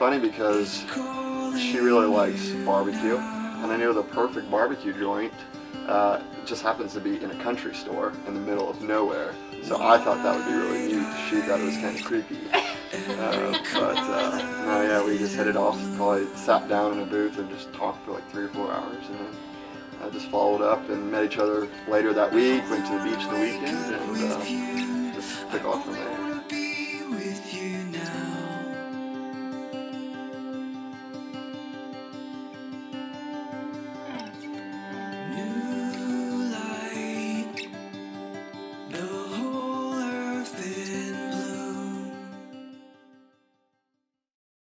funny because she really likes barbecue, and I knew the perfect barbecue joint uh, just happens to be in a country store in the middle of nowhere. So I thought that would be really neat. She thought it was kind of creepy. Uh, but uh, no, yeah, we just headed off. Probably sat down in a booth and just talked for like three or four hours, and then I just followed up and met each other later that week. Went to the beach the weekend, and uh, just took off from there.